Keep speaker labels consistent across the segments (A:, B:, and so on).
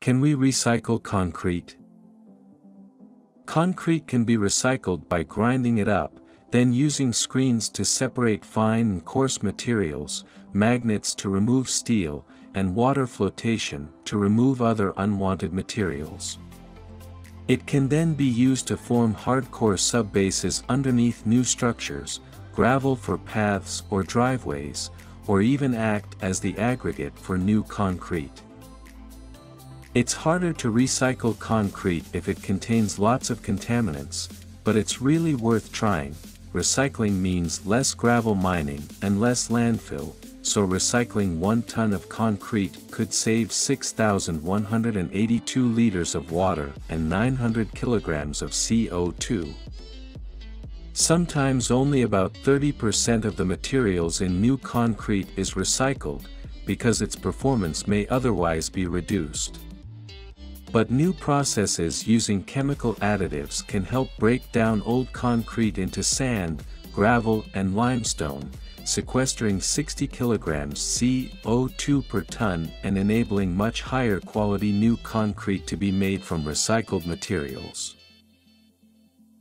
A: Can we recycle concrete? Concrete can be recycled by grinding it up, then using screens to separate fine and coarse materials, magnets to remove steel, and water flotation to remove other unwanted materials. It can then be used to form hardcore subbases underneath new structures, gravel for paths or driveways, or even act as the aggregate for new concrete. It's harder to recycle concrete if it contains lots of contaminants, but it's really worth trying. Recycling means less gravel mining and less landfill, so recycling 1 ton of concrete could save 6,182 liters of water and 900 kilograms of CO2. Sometimes only about 30% of the materials in new concrete is recycled, because its performance may otherwise be reduced. But new processes using chemical additives can help break down old concrete into sand, gravel and limestone, sequestering 60 kilograms CO2 per ton and enabling much higher quality new concrete to be made from recycled materials.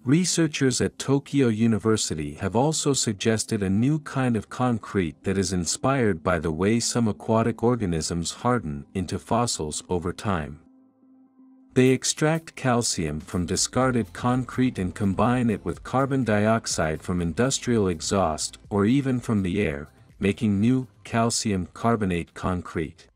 A: Researchers at Tokyo University have also suggested a new kind of concrete that is inspired by the way some aquatic organisms harden into fossils over time. They extract calcium from discarded concrete and combine it with carbon dioxide from industrial exhaust or even from the air, making new calcium carbonate concrete.